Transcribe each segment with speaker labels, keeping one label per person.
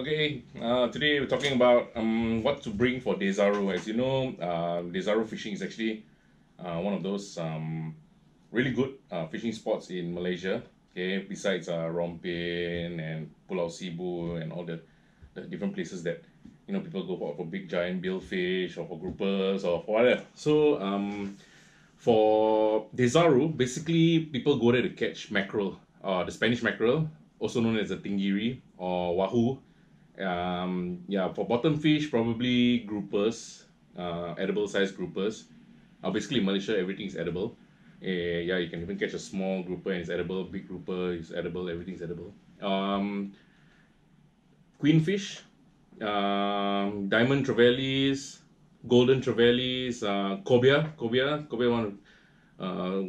Speaker 1: Okay, uh, today we're talking about um, what to bring for Desaru. As you know, uh, Desaru fishing is actually uh, one of those um, really good uh, fishing spots in Malaysia. Okay, besides uh, Rompin and Pulau Sibu and all the, the different places that you know people go for, for big giant billfish or for groupers or for whatever. So um, for Desaru, basically people go there to catch mackerel, uh, the Spanish mackerel, also known as the tenggiri or wahoo um, yeah, for bottom fish, probably groupers, uh, edible size groupers. Uh, basically, in Malaysia, everything is edible. Uh, yeah, you can even catch a small grouper and it's edible. Big grouper is edible. Everything is edible. Um, queenfish, um, diamond trevallies, golden trevallies, uh, cobia, cobia, cobia one of uh,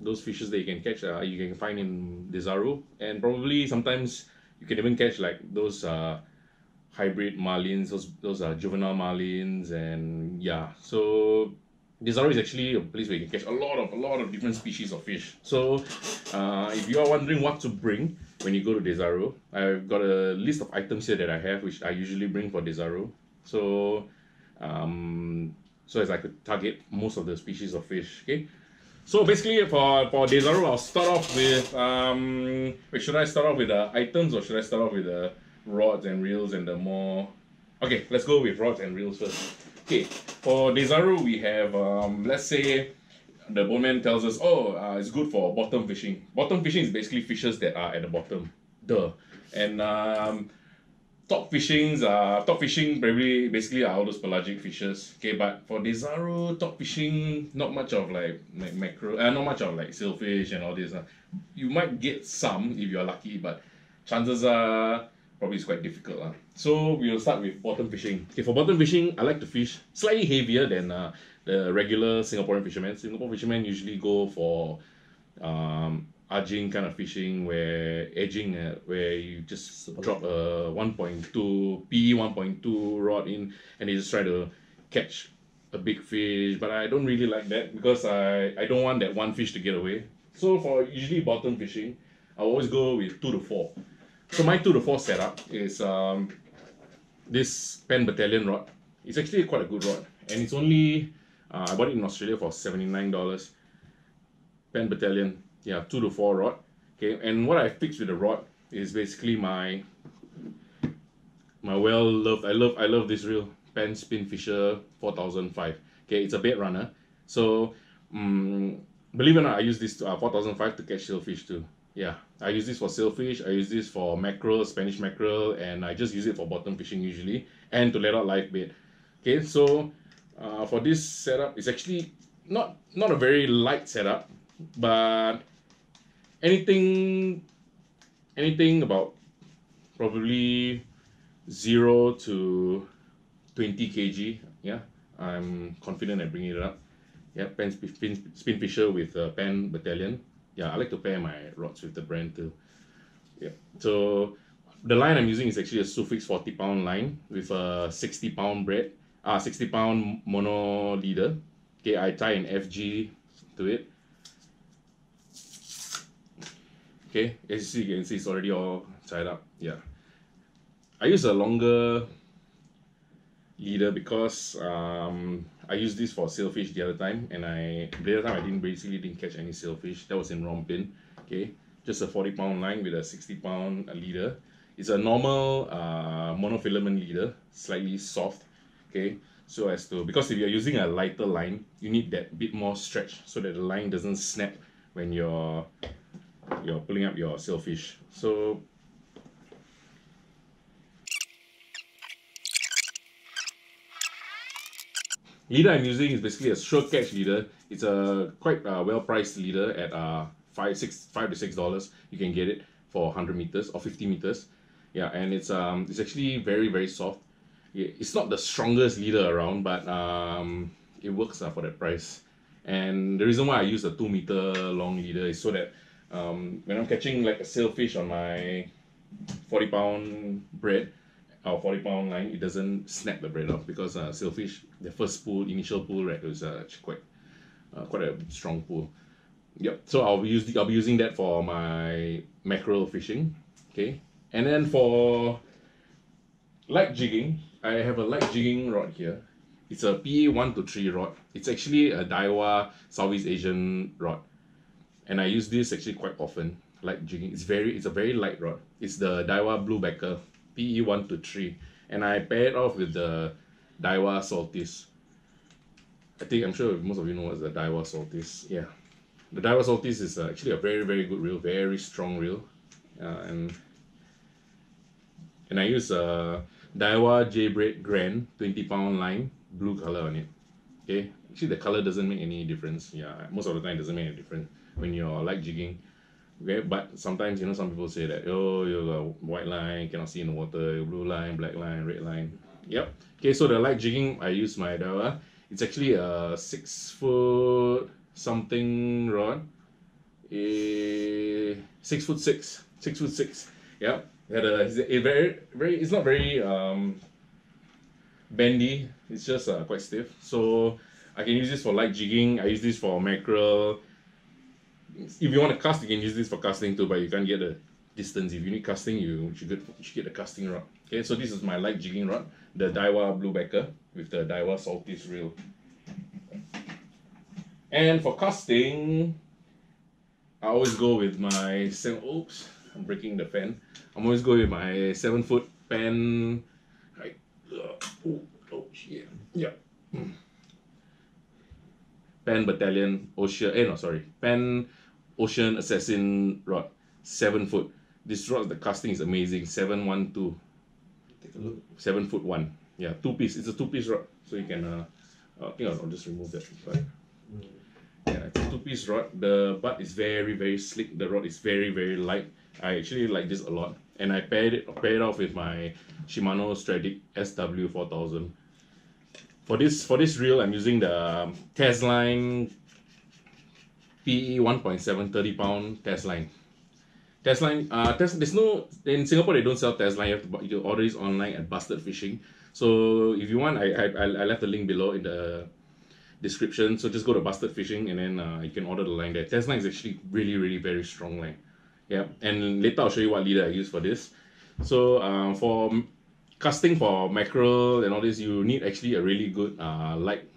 Speaker 1: those fishes that you can catch. Uh, you can find in Desaru, and probably sometimes you can even catch like those uh, hybrid marlins those those are juvenile marlins and yeah. So Desaru is actually a place where you can catch a lot of a lot of different species of fish. So uh, if you are wondering what to bring when you go to Desaru I've got a list of items here that I have which I usually bring for Desaru so um, so as I could target most of the species of fish okay? So basically for for Desaru I'll start off with um, wait, should I start off with the items or should I start off with the rods and reels and the more okay let's go with rods and reels first. Okay for Desaru we have um, let's say the boatman tells us oh uh, it's good for bottom fishing. Bottom fishing is basically fishes that are at the bottom. Duh. And um, top fishings uh top fishing probably basically are all those pelagic fishes. Okay but for Desaru top fishing not much of like, mackerel uh, not much of like sailfish and all this uh. you might get some if you're lucky but chances are probably is quite difficult. Uh. So we'll start with bottom fishing. Okay, for bottom fishing, I like to fish slightly heavier than uh, the regular Singaporean fishermen. Singapore fishermen usually go for um, arging kind of fishing where edging uh, where you just drop a 1.2 P 1.2 rod in and you just try to catch a big fish but I don't really like that because I, I don't want that one fish to get away so for usually bottom fishing I always go with 2 to 4 so my 2 to 4 setup is um, this Penn Battalion rod. It's actually quite a good rod. And it's only, uh, I bought it in Australia for $79. Penn Battalion, yeah, 2 to 4 rod. Okay, and what I fixed with the rod is basically my my well loved, I love I love this reel, Penn Spinfisher 4005. Okay, it's a bait runner. So, um, believe it or not, I use this uh, 4005 to catch sailfish too yeah I use this for sailfish I use this for mackerel Spanish mackerel and I just use it for bottom fishing usually and to let out live bait. Okay so uh, for this setup it's actually not not a very light setup but anything anything about probably 0 to 20 kg yeah I'm confident at bringing it up. Yeah Penn spin, Spinfisher with a Penn battalion yeah, I like to pair my rods with the brand too. Yeah. So the line I'm using is actually a Sufix 40 pound line with a 60 pound braid, ah, uh, 60 pound mono leader. Okay, I tie an FG to it. Okay, as you can see, it's already all tied up. Yeah. I use a longer leader because um, I used this for sailfish the other time and I the other time I didn't basically didn't catch any sailfish. That was in Rompin okay? Just a 40 pound line with a 60 pound leader. It's a normal uh, monofilament leader slightly soft okay? So as to because if you're using a lighter line you need that bit more stretch so that the line doesn't snap when you're you're pulling up your sailfish. So leader I'm using is basically a sure catch leader. It's a quite uh, well priced leader at uh five six five to six dollars. You can get it for 100 meters or 50 meters. Yeah, and it's um it's actually very very soft. It's not the strongest leader around, but um it works uh, for that price. And the reason why I use a two meter long leader is so that um, when I'm catching like a sailfish on my 40 pound braid, our 40 pound line, it doesn't snap the braid off because uh, sailfish, the first pull, initial pull, right, was uh, quite uh, quite a strong pull. Yep. So I'll be using I'll be using that for my mackerel fishing. Okay. And then for light jigging. I have a light jigging rod here. It's a PE one to three rod. It's actually a Daiwa Southeast Asian rod, and I use this actually quite often. Light jigging. It's very. It's a very light rod. It's the Daiwa Blue Backer PE one to three, and I pair it off with the Daiwa Saltis. I think I'm sure most of you know what the Daiwa Saltis. Yeah, the Daiwa Saltis is uh, actually a very very good reel, very strong reel, uh, and and I use a Daiwa J-Braid Grand 20 pound line, blue color on it. Okay, actually the color doesn't make any difference. Yeah, most of the time it doesn't make a difference when you're light jigging. Okay, but sometimes you know some people say that oh you got white line cannot see in the water, blue line, black line, red line. Yep. Okay, so the light jigging I use my Daiwa. It's actually a six foot something rod. A six foot six, six foot six. Yep had a, a very very it's not very um bendy it's just uh, quite stiff so I can use this for light jigging I use this for mackerel if you want to cast you can use this for casting too but you can't get the distance if you need casting you should get, you should get the casting rod okay so this is my light jigging rod the Daiwa blue backer with the Daiwa Saltis reel and for casting I always go with my oops I'm breaking the fan I'm always going with my seven foot. Right. Uh, oh, oh, shit. Yeah. Penn Battalion Ocean. Eh, no, sorry. Penn Ocean Assassin rod. Seven foot. This rod, the casting is amazing. Seven one two.
Speaker 2: Take a look.
Speaker 1: Seven foot one. Yeah, two piece. It's a two piece rod, so you can. Uh, I think I'll, I'll just remove that. But, mm. yeah, it's a two piece rod. The butt is very very slick. The rod is very very light. I actually like this a lot and I paired it paired off with my Shimano Stradic SW4000. For this for this reel, I'm using the Testline PE 1.7 30 pound Testline. Testline, uh, test, there's no in Singapore they don't sell Testline. You have to you order this online at Busted Fishing. So if you want, I I I left the link below in the description. So just go to Busted Fishing and then uh, you can order the line there. Testline is actually really really very strong line. Yeah, and later I'll show you what leader I use for this. So uh, for casting for mackerel and all this, you need actually a really good uh, light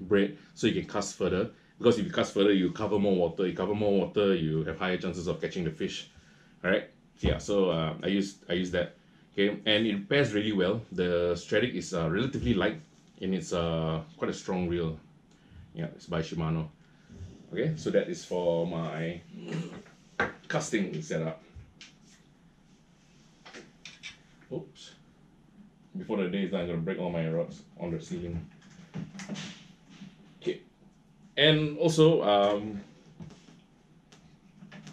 Speaker 1: braid so you can cast further. Because if you cast further, you cover more water. You cover more water, you have higher chances of catching the fish. All right. Yeah. So uh, I use I use that. Okay, and it pairs really well. The Stradic is uh, relatively light and it's uh, quite a strong reel. Yeah, it's by Shimano. Okay, so that is for my casting setup. Oops. Before the day is done, I'm gonna break all my rods on the ceiling. And also, um,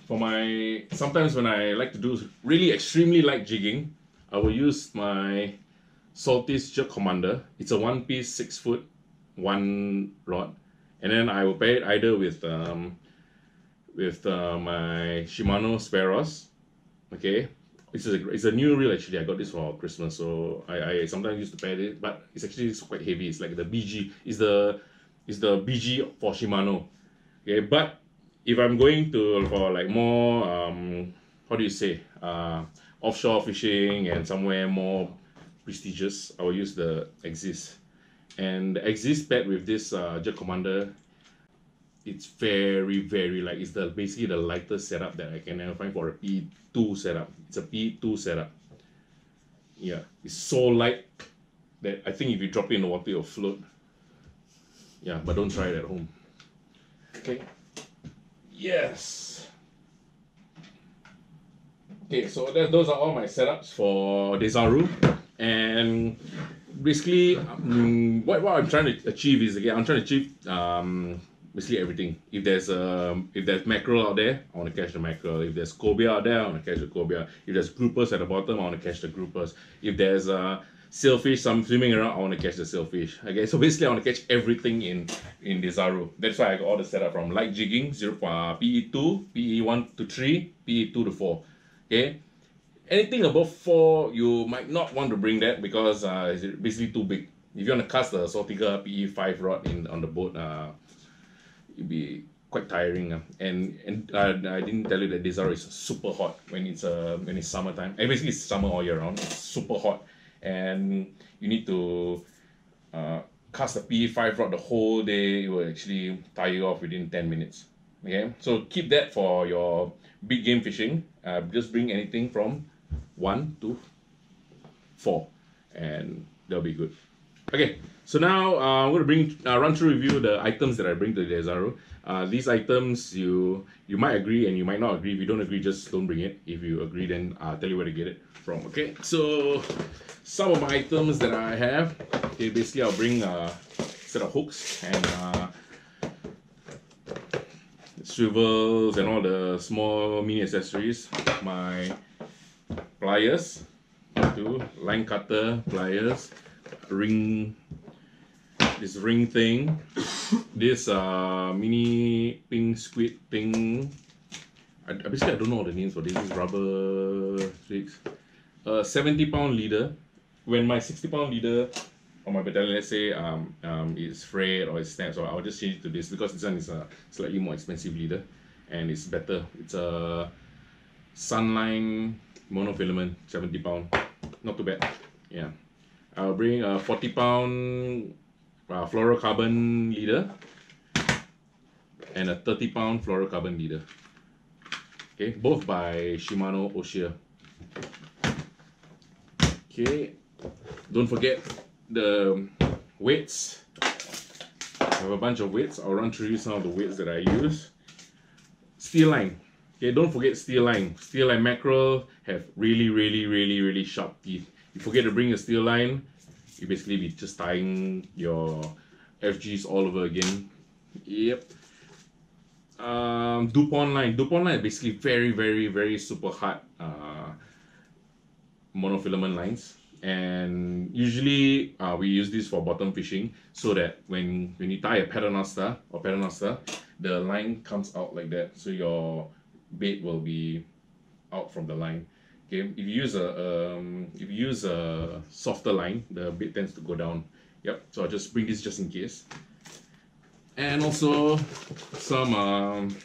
Speaker 1: for my, sometimes when I like to do really extremely light jigging, I will use my Saltis Jerk Commander. It's a one piece, six foot, one rod. And then I will pair it either with um, with uh, my Shimano Spheros. Okay, it's a it's a new reel actually. I got this for Christmas, so I, I sometimes used to pair it, but it's actually it's quite heavy. It's like the BG. It's the it's the BG for Shimano. Okay, but if I'm going to for like more um how do you say? Uh offshore fishing and somewhere more prestigious, I will use the Axis. And the Axis paired with this uh, Jerk Commander it's very very light. It's the basically the lightest setup that I can ever find for a P2 setup. It's a P2 setup. Yeah it's so light that I think if you drop it in the water it'll float yeah but don't try it at home okay yes okay so that, those are all my setups for Desaru and basically um, what, what I'm trying to achieve is again I'm trying to achieve um, basically everything. If there's um if there's mackerel out there, I want to catch the mackerel. If there's cobia out there, I want to catch the cobia. If there's groupers at the bottom, I want to catch the groupers. If there's uh sailfish some swimming around, I want to catch the sailfish. Okay, so basically I want to catch everything in in Desaru. That's why I got all the setup from light jigging, zero uh, PE two, PE one to three, PE two to four. Okay. Anything above four, you might not want to bring that because uh, it's basically too big. If you want to cast the Saltiga PE5 rod in on the boat, uh, it'd be quite tiring. Uh. And and uh, I didn't tell you that Desaru is super hot when it's uh, when it's summertime. And basically it's summer all year round. It's super hot. And you need to uh, cast a P5 rod the whole day, it will actually tie you off within 10 minutes. Okay, so keep that for your big game fishing. Uh, just bring anything from 1 to 4 and that'll be good. Okay, so now uh, I'm going to bring uh, run through review the items that I bring to the Desaru. Uh, these items you you might agree and you might not agree. If you don't agree, just don't bring it. If you agree, then I'll tell you where to get it from. Okay, so some of my items that I have. Okay, basically I'll bring a set of hooks and uh, swivels and all the small mini accessories. My pliers, two line cutter pliers, ring this ring thing, this uh mini pink squid thing. I, basically I don't know all the names for this. This rubber tricks. A 70 pound leader. When my 60 pound leader on my battalion, let's say um, um it's frayed or it snaps, or I'll just change it to this because this one is a slightly more expensive leader and it's better. It's a Sunline monofilament 70 pound. Not too bad. Yeah. I'll bring a 40 pound uh, fluorocarbon leader and a 30 pound fluorocarbon leader. Okay, both by Shimano Ocea. Okay, don't forget the weights. I have a bunch of weights. I'll run through some of the weights that I use. Steel line. Okay, don't forget steel line. Steel line mackerel have really, really, really, really sharp teeth. You forget to bring a steel line, you basically be just tying your FGs all over again. Yep. Um, Dupont line. Dupont line is basically very, very, very super hard uh, monofilament lines. And usually uh, we use this for bottom fishing so that when, when you tie a paternoster or paternoster, the line comes out like that. So your bait will be out from the line. Okay, if you use a um, if you use a softer line, the bait tends to go down. Yep. So I'll just bring this just in case. And also some um,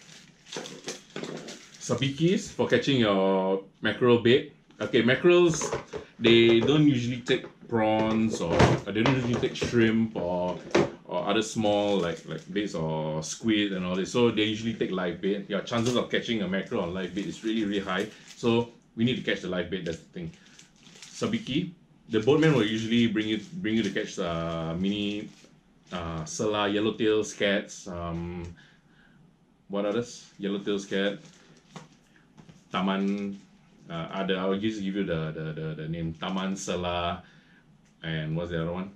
Speaker 1: sabikis for catching your mackerel bait. Okay, mackerels they don't usually take prawns or they don't usually take shrimp or or other small like like baits or squid and all this. So they usually take live bait. Your chances of catching a mackerel on live bait is really really high. So we need to catch the live bait. That's the thing. Sabiki, the boatman will usually bring you bring you to catch the uh, mini uh, sela, yellowtail scats. Um, what others? Yellowtail scat. Taman. Uh, other, I'll just give you the, the, the, the name Taman Sela, and what's the other one?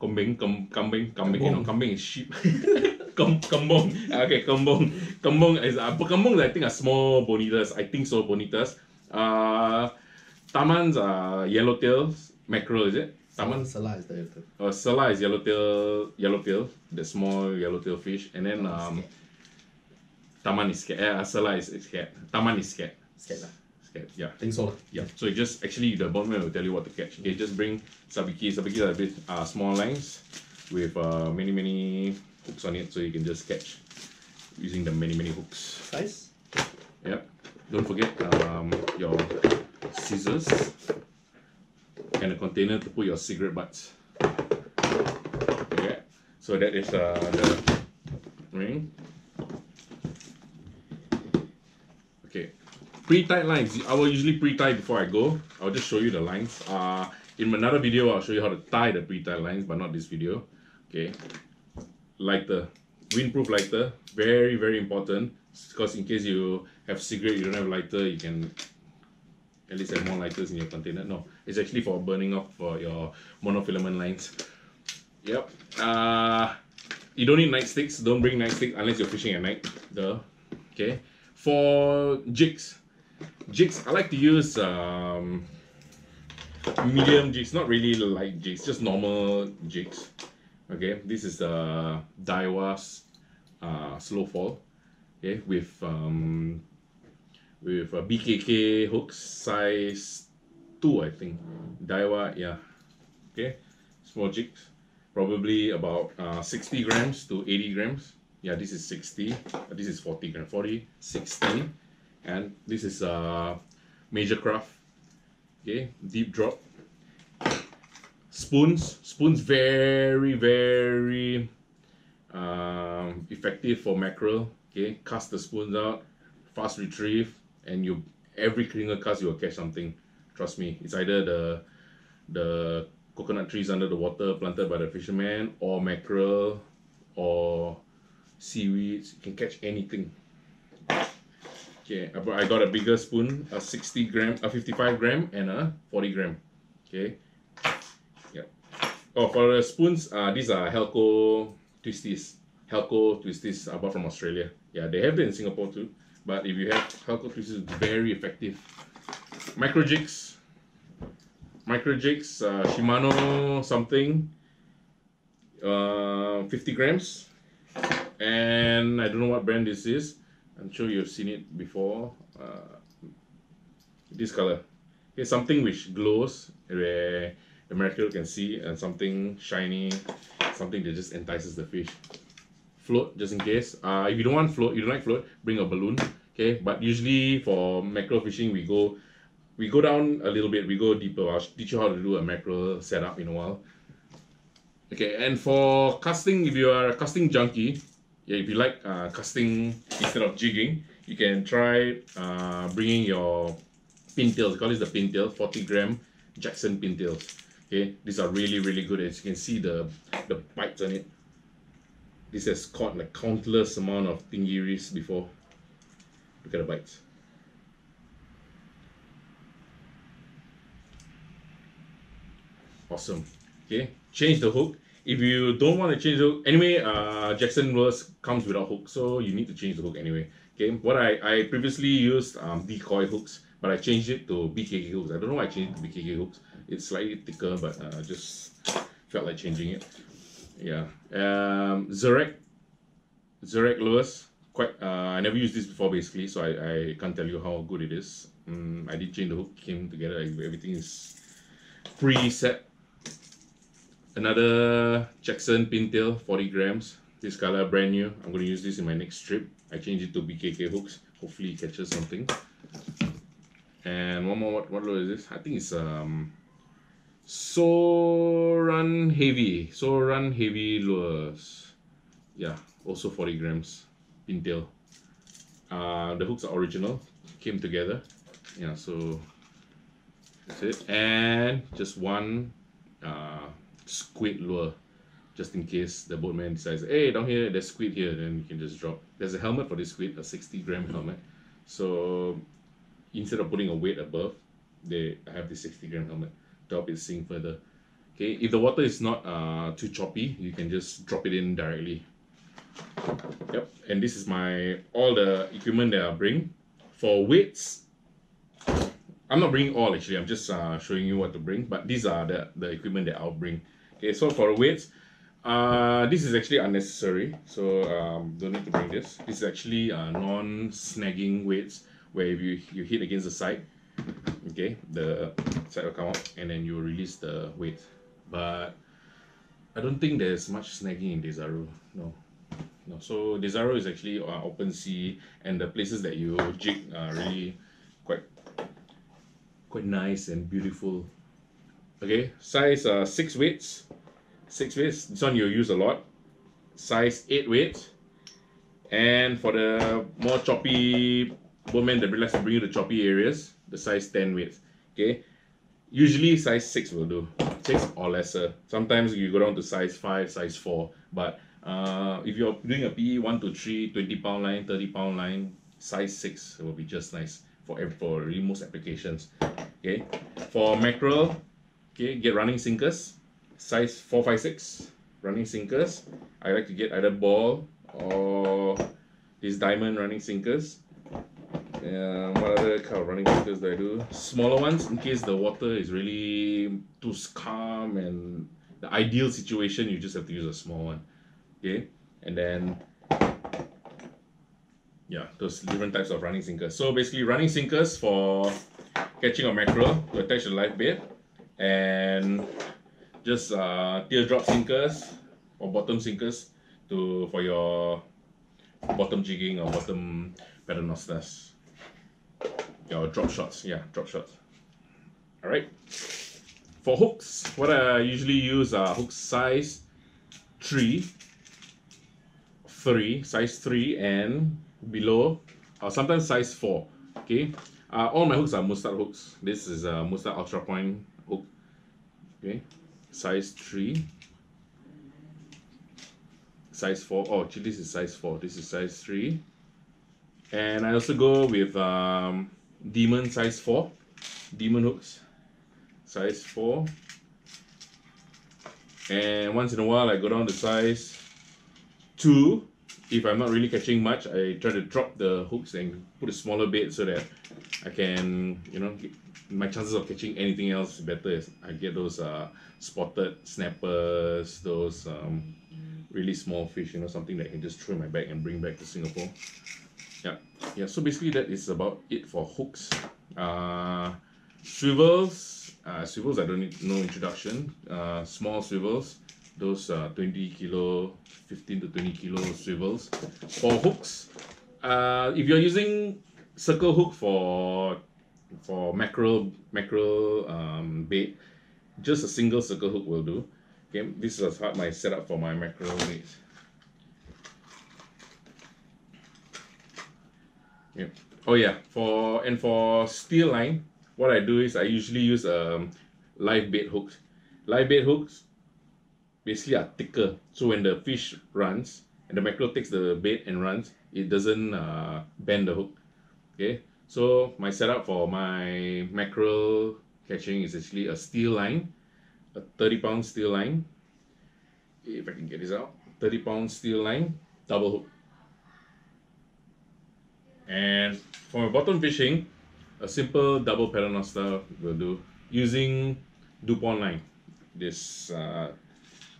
Speaker 1: Kambing, kambing, kambing, you know, kambing is sheep. Kum, kembong. Okay, kembong. Kembong is, uh, kembong I think are small bonitas. I think so, bonitas. Uh, Taman's uh, yellowtail mackerel, is it? Taman?
Speaker 2: Sela is the yellowtail.
Speaker 1: Uh, Sela is yellowtail, yellowtail, the small yellowtail fish. And then um, Taman is scat. Uh, Sela is, is scat. Taman is scat.
Speaker 2: Scared lah.
Speaker 1: Yeah.
Speaker 2: I think so.
Speaker 1: Yeah, so you just actually the bottom will tell you what to catch. Okay, just bring sabiki. Sabiki are a bit uh, small lines with uh, many many hooks on it, so you can just catch using the many many hooks.
Speaker 2: Size?
Speaker 1: Yep. Don't forget um, your scissors and a container to put your cigarette butts. Okay, so that is uh, the ring. Okay, pre-tied lines. I will usually pre-tie before I go. I'll just show you the lines. Uh, in another video, I'll show you how to tie the pre-tied lines, but not this video. Okay, lighter, windproof lighter, very very important because in case you have cigarette, you don't have lighter, you can at least have more lighters in your container. No, it's actually for burning off for your monofilament lines. Yep. Uh, you don't need nightsticks. Don't bring nightsticks unless you're fishing at night. Duh. Okay. For jigs, jigs, I like to use um, medium jigs, not really light jigs, just normal jigs. Okay, this is the Daiwa's uh, slow fall. Okay, with um, with a BKK hooks size two, I think. Daiwa, yeah. Okay, small jigs, probably about uh, 60 grams to 80 grams. Yeah, this is 60. uh, This is 40 grams. 40, 60, and this is uh, Major Craft Okay, deep drop. Spoons, spoons very very um, effective for mackerel. Okay, cast the spoons out, fast retrieve, and you every cleaner cast you will catch something. Trust me, it's either the the coconut trees under the water planted by the fisherman or mackerel or seaweeds. You can catch anything. Okay, I got a bigger spoon, a 60 gram, a 55 gram, and a 40 gram. Okay. Oh, for the spoons, uh, these are Halco Twisties. Halco Twisties I bought from Australia. Yeah, they have it in Singapore too. But if you have Halco Twisties, it's very effective. Micro jigs. Micro jigs, uh, Shimano something. Uh, 50 grams. And I don't know what brand this is. I'm sure you've seen it before. Uh, this color. It's something which glows where the can see and something shiny, something that just entices the fish. Float just in case. Uh, if you don't want float, you don't like float, bring a balloon. Okay, but usually for mackerel fishing, we go we go down a little bit, we go deeper. I'll teach you how to do a mackerel setup in a while. Okay, and for casting, if you are a casting junkie, yeah, if you like uh, casting instead of jigging, you can try uh, bringing your pintails. Call this the pintail, 40 gram Jackson pintails. Okay, these are really really good. As you can see the the bites on it. This has caught like countless amount of tingiris before. Look at the bites. Awesome. Okay, change the hook if you don't want to change the hook, anyway, uh, Jackson Lures comes without hook, so you need to change the hook anyway. Okay, what I, I previously used um, decoy hooks, but I changed it to BKK hooks. I don't know why I changed it to BKK hooks. It's slightly thicker, but uh, just felt like changing it. Yeah, um, Xerec, Xerec lures. Quite, uh, I never used this before basically, so I, I can't tell you how good it is. Um, I did change the hook, came together, everything is pre-set another Jackson pintail 40 grams this color brand new I'm going to use this in my next trip I changed it to BKK hooks hopefully it catches something and one more what, what lure is this? I think it's um Soran heavy Soran heavy lures. Yeah also 40 grams pintail uh, the hooks are original came together. Yeah so that's it. And just one uh, squid lure just in case the boatman decides, hey, down here, there's squid here, then you can just drop. There's a helmet for this squid, a 60 gram helmet. So instead of putting a weight above, they have the 60 gram helmet to help it sink further. Okay, if the water is not uh, too choppy, you can just drop it in directly. Yep, and this is my all the equipment that I bring. For weights, I'm not bringing all actually, I'm just uh, showing you what to bring, but these are the, the equipment that I'll bring. Okay, so for weights, uh, this is actually unnecessary, so um, don't need to bring this. This is actually uh, non-snagging weights, where if you, you hit against the side, okay, the side will come out, and then you release the weight. But I don't think there's much snagging in Desaru, no. No, so Desaru is actually uh, open sea, and the places that you jig are really quite quite nice and beautiful okay size uh, 6 weights 6 weights this one you'll use a lot size 8 weights and for the more choppy boatmen that realize to bring you the choppy areas the size 10 weights okay? Usually size 6 will do. 6 or lesser. Sometimes you go down to size 5 size 4 but uh, if you're doing a PE 1 to 3 20 pound line 30 pound line size 6 will be just nice for for really most applications. Okay? For mackerel okay get running sinkers. Size 456 running sinkers. I like to get either ball or these diamond running sinkers what other kind of running sinkers do I do? Smaller ones in case the water is really too calm and the ideal situation you just have to use a small one okay? And then yeah those different types of running sinkers. So basically running sinkers for catching a mackerel to attach the live bait and just uh, teardrop sinkers or bottom sinkers to for your bottom jigging or bottom paternosters your drop shots yeah drop shots All right. For hooks, what I usually use are hook size 3, 3, size 3 and below, or sometimes size 4. Okay. Uh, all my hooks are Mustad hooks. This is a Mustad Ultra Point hook. Okay. Size 3. Size 4. Oh, actually this is size 4. This is size 3. And I also go with um, Demon size 4. Demon hooks. Size 4 and once in a while I go down to size 2 if I'm not really catching much I try to drop the hooks and put a smaller bait so that I can you know my chances of catching anything else better is I get those uh, spotted snappers those um, really small fish you know something that I can just throw in my bag and bring back to Singapore yeah. Yeah so basically that is about it for hooks. Uh, swivels uh, swivels I don't need no introduction. Uh, small swivels those uh, 20 kilo 15 to 20 kilo swivels for hooks. Uh, if you're using circle hook for for mackerel mackerel um, bait just a single circle hook will do. Okay this is how my setup for my mackerel bait yeah oh yeah for and for steel line what I do is I usually use um, live bait hooks. Live bait hooks basically are thicker. So when the fish runs and the mackerel takes the bait and runs, it doesn't uh, bend the hook. Okay, so my setup for my mackerel catching is actually a steel line, a 30 pound steel line. If I can get this out, 30 pound steel line, double hook. And for bottom fishing, a simple double paternoster will do using Dupont line. This uh,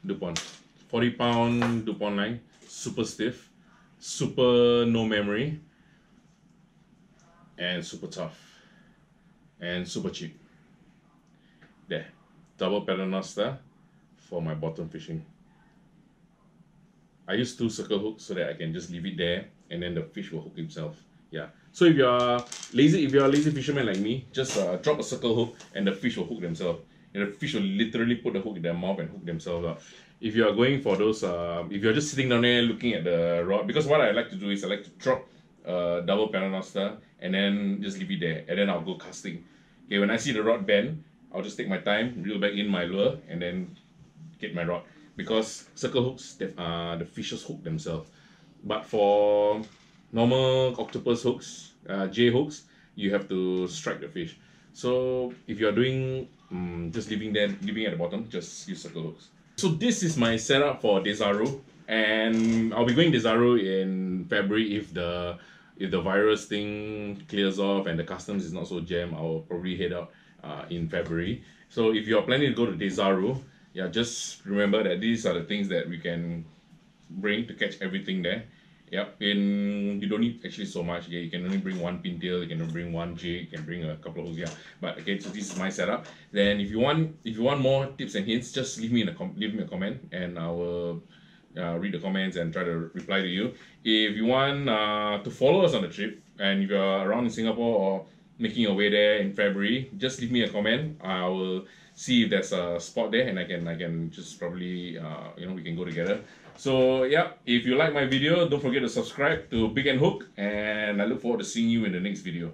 Speaker 1: Dupont 40 pound Dupont line, super stiff, super no memory, and super tough, and super cheap. There, double paternoster for my bottom fishing. I use two circle hooks so that I can just leave it there and then the fish will hook himself. Yeah. So if you're lazy, if you're a lazy fisherman like me, just uh, drop a circle hook and the fish will hook themselves. And the fish will literally put the hook in their mouth and hook themselves up. If you are going for those, uh, if you're just sitting down there looking at the rod, because what I like to do is I like to drop a double paternoster and then just leave it there, and then I'll go casting. Okay, when I see the rod bend, I'll just take my time, reel back in my lure, and then get my rod. Because circle hooks, uh, the fishes hook themselves. But for normal octopus hooks, uh, J hooks, you have to strike the fish. So if you are doing um, just leaving them, leaving at the bottom, just use circle hooks. So this is my setup for Desaru, and I'll be going Desaru in February if the if the virus thing clears off and the customs is not so jammed. I'll probably head out uh, in February. So if you're planning to go to Desaru, yeah, just remember that these are the things that we can bring to catch everything there. Yep, and you don't need actually so much. Yeah, you can only bring one pintail, you can bring one jig, you can bring a couple of hooks. Yeah, but okay, so this is my setup. Then if you want, if you want more tips and hints, just leave me in a com- leave me a comment, and I will uh, read the comments and try to reply to you. If you want uh, to follow us on the trip, and if you're around in Singapore or making your way there in February, just leave me a comment. I will see if there's a spot there, and I can I can just probably uh, you know we can go together. So yeah, if you like my video, don't forget to subscribe to Big and Hook and I look forward to seeing you in the next video.